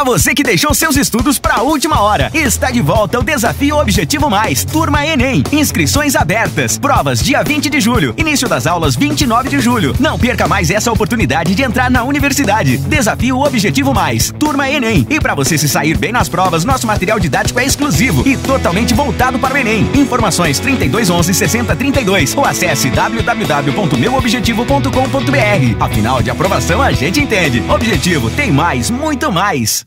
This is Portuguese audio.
Para você que deixou seus estudos para a última hora, está de volta o Desafio Objetivo Mais, Turma Enem. Inscrições abertas. Provas dia 20 de julho. Início das aulas 29 de julho. Não perca mais essa oportunidade de entrar na universidade. Desafio Objetivo Mais, Turma Enem. E para você se sair bem nas provas, nosso material didático é exclusivo e totalmente voltado para o Enem. Informações 3211 6032 ou acesse www.meuobjetivo.com.br. Afinal de aprovação a gente entende. Objetivo tem mais, muito mais.